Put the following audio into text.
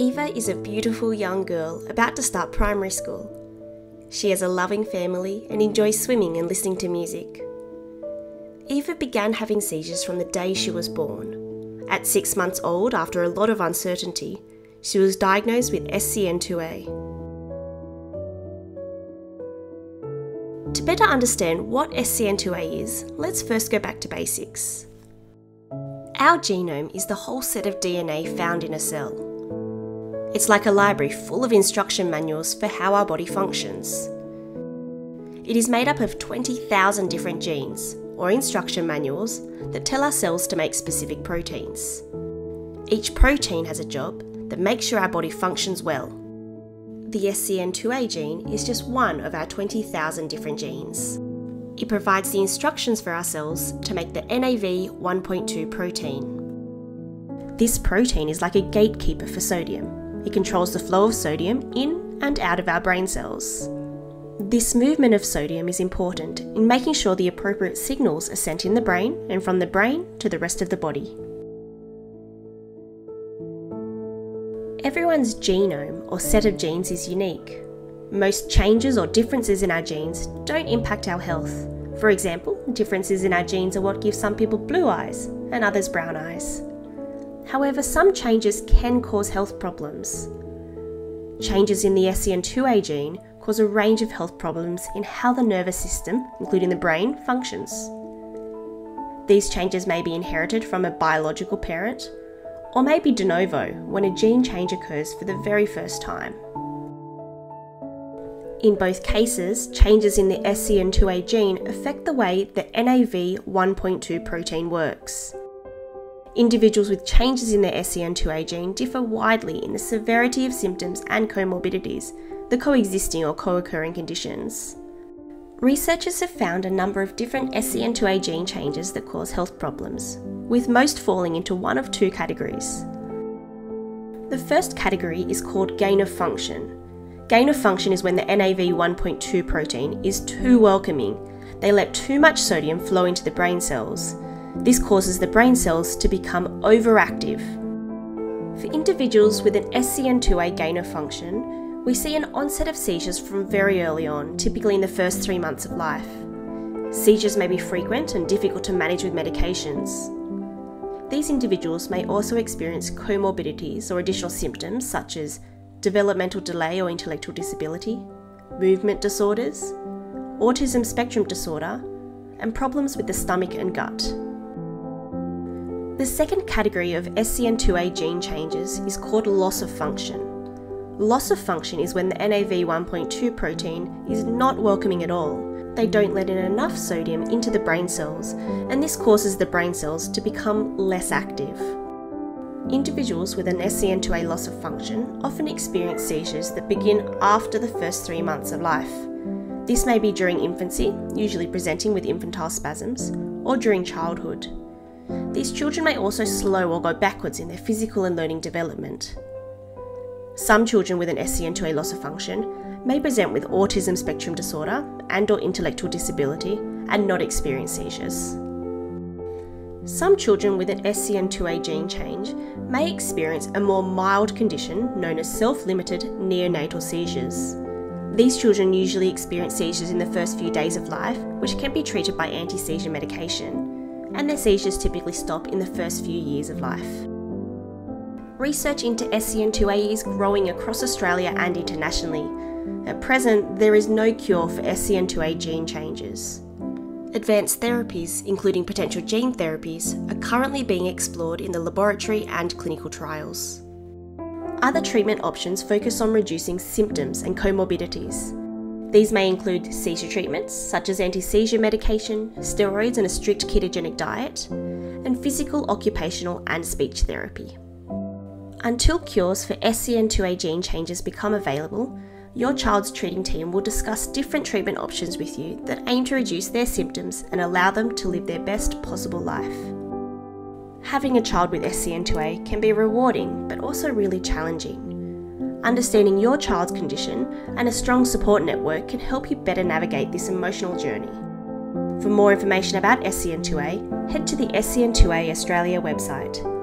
Eva is a beautiful young girl about to start primary school. She has a loving family and enjoys swimming and listening to music. Eva began having seizures from the day she was born. At six months old, after a lot of uncertainty, she was diagnosed with SCN2A. To better understand what SCN2A is, let's first go back to basics. Our genome is the whole set of DNA found in a cell. It's like a library full of instruction manuals for how our body functions. It is made up of 20,000 different genes, or instruction manuals, that tell our cells to make specific proteins. Each protein has a job that makes sure our body functions well. The SCN2A gene is just one of our 20,000 different genes. It provides the instructions for our cells to make the NAV1.2 protein. This protein is like a gatekeeper for sodium, it controls the flow of sodium in and out of our brain cells. This movement of sodium is important in making sure the appropriate signals are sent in the brain and from the brain to the rest of the body. Everyone's genome or set of genes is unique. Most changes or differences in our genes don't impact our health. For example, differences in our genes are what give some people blue eyes and others brown eyes. However, some changes can cause health problems. Changes in the SCN2A gene cause a range of health problems in how the nervous system, including the brain, functions. These changes may be inherited from a biological parent, or may be de novo when a gene change occurs for the very first time. In both cases, changes in the SCN2A gene affect the way the NAV1.2 protein works. Individuals with changes in their SCN2A gene differ widely in the severity of symptoms and comorbidities, the coexisting or co occurring conditions. Researchers have found a number of different SCN2A gene changes that cause health problems, with most falling into one of two categories. The first category is called gain of function. Gain of function is when the NAV1.2 protein is too welcoming. They let too much sodium flow into the brain cells, this causes the brain cells to become overactive. For individuals with an SCN2A gain of function, we see an onset of seizures from very early on, typically in the first three months of life. Seizures may be frequent and difficult to manage with medications. These individuals may also experience comorbidities or additional symptoms such as developmental delay or intellectual disability, movement disorders, autism spectrum disorder, and problems with the stomach and gut. The second category of SCN2A gene changes is called loss of function. Loss of function is when the NAV1.2 protein is not welcoming at all. They don't let in enough sodium into the brain cells, and this causes the brain cells to become less active. Individuals with an SCN2A loss of function often experience seizures that begin after the first three months of life. This may be during infancy, usually presenting with infantile spasms, or during childhood. These children may also slow or go backwards in their physical and learning development. Some children with an SCN2A loss of function may present with autism spectrum disorder and or intellectual disability and not experience seizures. Some children with an SCN2A gene change may experience a more mild condition known as self-limited neonatal seizures. These children usually experience seizures in the first few days of life, which can be treated by anti-seizure medication and their seizures typically stop in the first few years of life. Research into SCN2A is growing across Australia and internationally. At present, there is no cure for SCN2A gene changes. Advanced therapies, including potential gene therapies, are currently being explored in the laboratory and clinical trials. Other treatment options focus on reducing symptoms and comorbidities, these may include seizure treatments, such as anti seizure medication, steroids, and a strict ketogenic diet, and physical, occupational, and speech therapy. Until cures for SCN2A gene changes become available, your child's treating team will discuss different treatment options with you that aim to reduce their symptoms and allow them to live their best possible life. Having a child with SCN2A can be rewarding but also really challenging. Understanding your child's condition and a strong support network can help you better navigate this emotional journey. For more information about SCN2A, head to the SCN2A Australia website